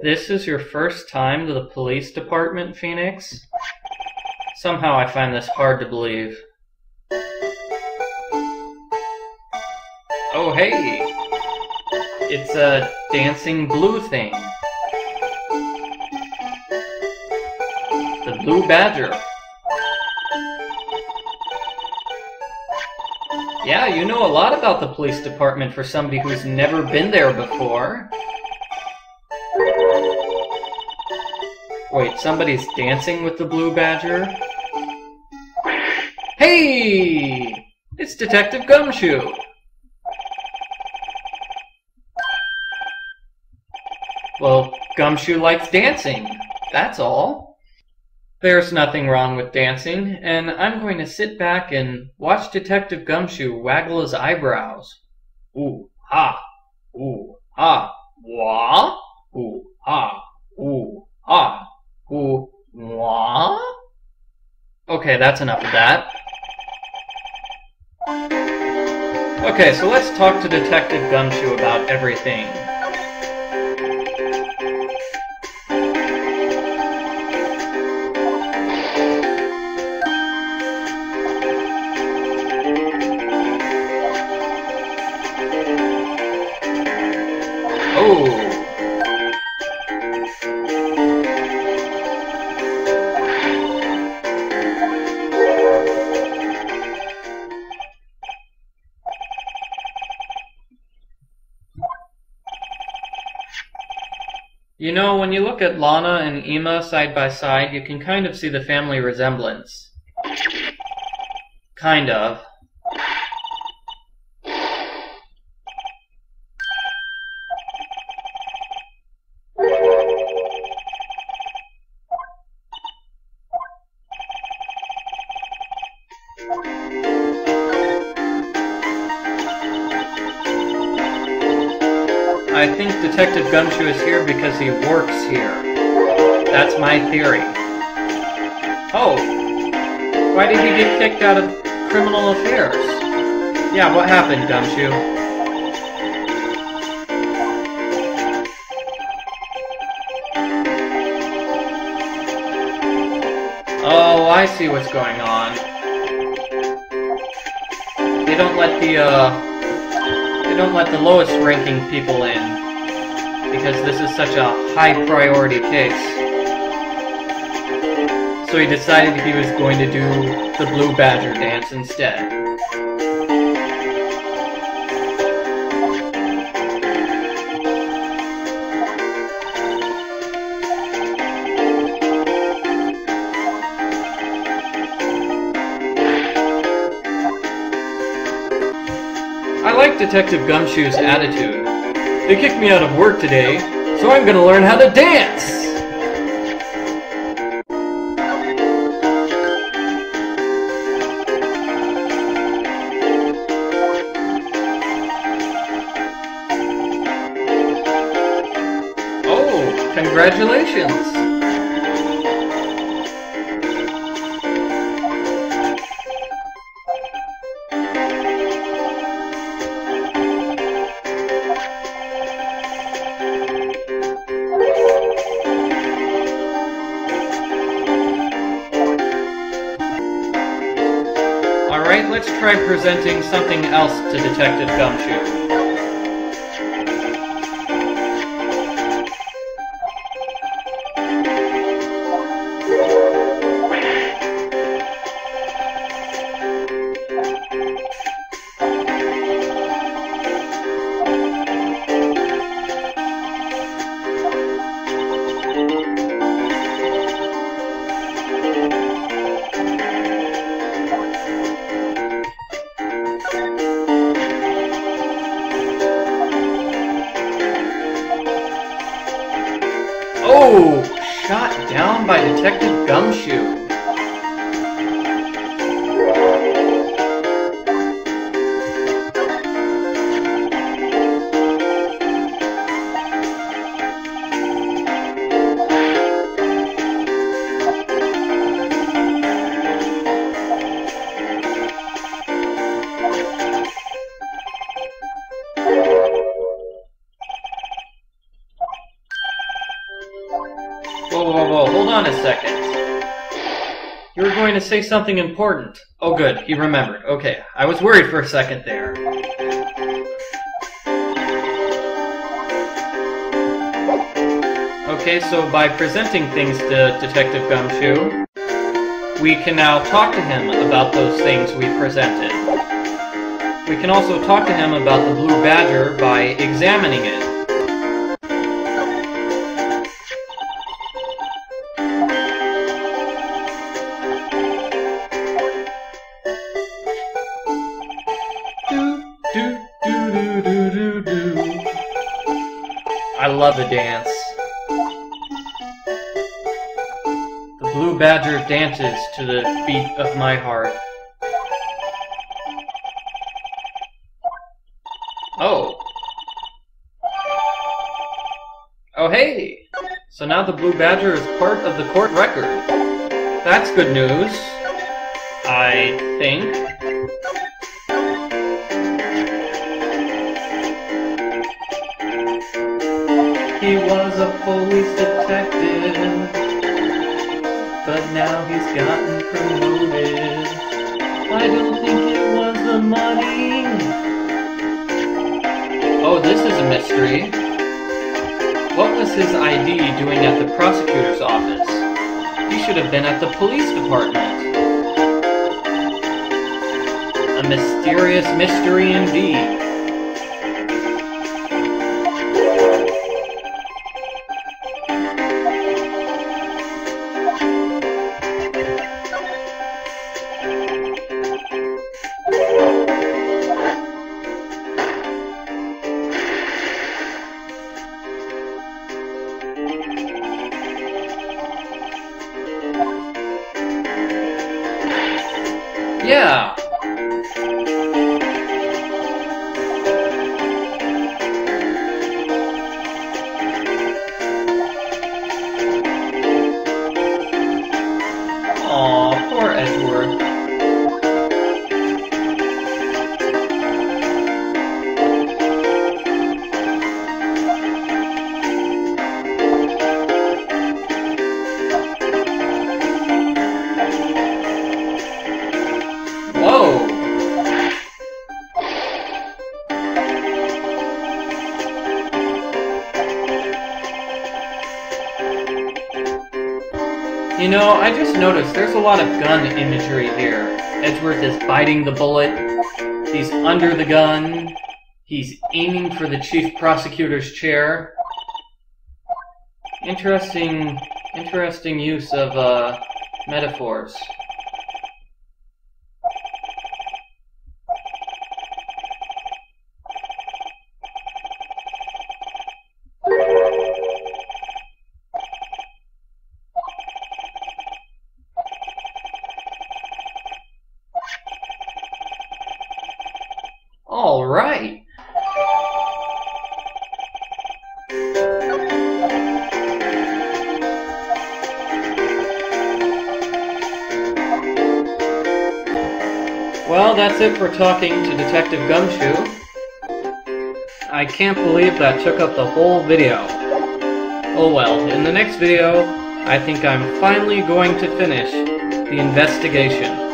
This is your first time to the police department, Phoenix? Somehow I find this hard to believe. Oh, hey! It's a dancing blue thing. The blue badger. Yeah, you know a lot about the police department for somebody who's never been there before. Wait, somebody's dancing with the blue badger? Hey! It's Detective Gumshoe! Well, Gumshoe likes dancing. That's all. There's nothing wrong with dancing, and I'm going to sit back and watch Detective Gumshoe waggle his eyebrows. Ooh, ha, ooh, ha, wah, ooh, ha, ooh, ha, ooh. Okay, that's enough of that. Okay, so let's talk to Detective Gumshoe about everything. Oh. You know, when you look at Lana and Ema side by side, you can kind of see the family resemblance. Kind of. Think Detective Gumshoe is here because he works here. That's my theory. Oh, why did he get kicked out of criminal affairs? Yeah, what happened, Gumshoe? Oh, I see what's going on. They don't let the, uh, they don't let the lowest ranking people in because this is such a high priority case. So he decided he was going to do the Blue Badger dance instead. I like Detective Gumshoe's attitude. They kicked me out of work today, so I'm gonna learn how to dance! Oh, congratulations! Try presenting something else to Detective Gumshoe. Detective Gumshoe. A second. You were going to say something important. Oh, good. He remembered. Okay, I was worried for a second there. Okay, so by presenting things to Detective Gumshoe, we can now talk to him about those things we presented. We can also talk to him about the Blue Badger by examining it. I love a dance. The blue badger dances to the beat of my heart. Oh. Oh, hey! So now the blue badger is part of the court record. That's good news. I think. He was a police detective, but now he's gotten promoted. I don't think it was the money. Oh, this is a mystery. What was his ID doing at the prosecutor's office? He should have been at the police department. A mysterious mystery indeed. You know, I just noticed there's a lot of gun imagery here. Edgeworth is biting the bullet. He's under the gun. He's aiming for the chief prosecutor's chair. Interesting, interesting use of uh, metaphors. Well, that's it for talking to Detective Gumshoe. I can't believe that took up the whole video. Oh well, in the next video, I think I'm finally going to finish the investigation.